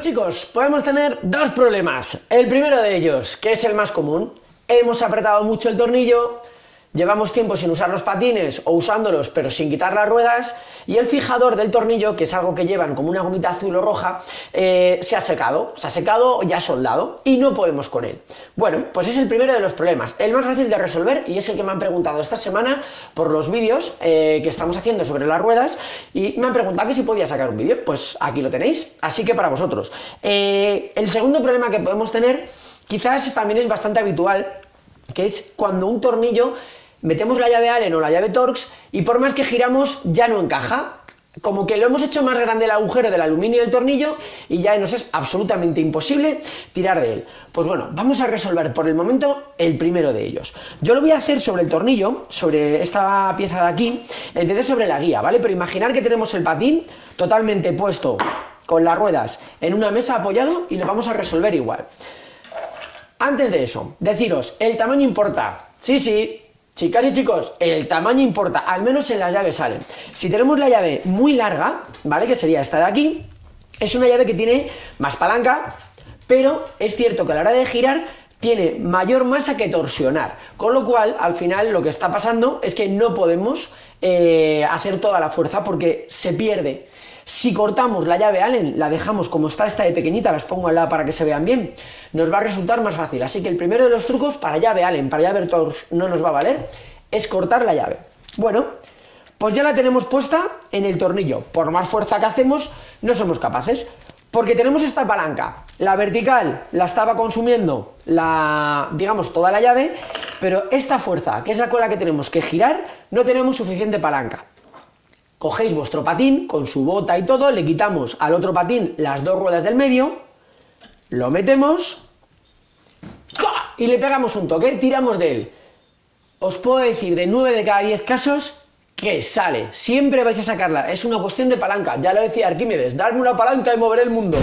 chicos, podemos tener dos problemas. El primero de ellos, que es el más común, hemos apretado mucho el tornillo, llevamos tiempo sin usar los patines o usándolos pero sin quitar las ruedas y el fijador del tornillo, que es algo que llevan como una gomita azul o roja, eh, se ha secado, se ha secado ya soldado y no podemos con él. Bueno, pues es el primero de los problemas, el más fácil de resolver y es el que me han preguntado esta semana por los vídeos eh, que estamos haciendo sobre las ruedas y me han preguntado que si podía sacar un vídeo, pues aquí lo tenéis, así que para vosotros. Eh, el segundo problema que podemos tener quizás también es bastante habitual, que es cuando un tornillo metemos la llave Allen o la llave Torx y por más que giramos ya no encaja. Como que lo hemos hecho más grande el agujero del aluminio del tornillo y ya nos es absolutamente imposible tirar de él. Pues bueno, vamos a resolver por el momento el primero de ellos. Yo lo voy a hacer sobre el tornillo, sobre esta pieza de aquí, en vez de sobre la guía, ¿vale? Pero imaginar que tenemos el patín totalmente puesto con las ruedas en una mesa apoyado y lo vamos a resolver igual. Antes de eso, deciros, el tamaño importa. Sí, sí, Chicas y chicos, el tamaño importa, al menos en las llaves salen. Si tenemos la llave muy larga, ¿vale? Que sería esta de aquí, es una llave que tiene más palanca, pero es cierto que a la hora de girar tiene mayor masa que torsionar, con lo cual al final lo que está pasando es que no podemos eh, hacer toda la fuerza porque se pierde. Si cortamos la llave Allen, la dejamos como está esta de pequeñita, las pongo al lado para que se vean bien, nos va a resultar más fácil. Así que el primero de los trucos para llave Allen, para llave Torx no nos va a valer, es cortar la llave. Bueno, pues ya la tenemos puesta en el tornillo. Por más fuerza que hacemos, no somos capaces. Porque tenemos esta palanca. La vertical la estaba consumiendo la, digamos, toda la llave, pero esta fuerza, que es la con la que tenemos que girar, no tenemos suficiente palanca cogéis vuestro patín con su bota y todo, le quitamos al otro patín las dos ruedas del medio, lo metemos y le pegamos un toque, tiramos de él. Os puedo decir de 9 de cada 10 casos que sale, siempre vais a sacarla, es una cuestión de palanca, ya lo decía Arquímedes, darme una palanca y moveré el mundo.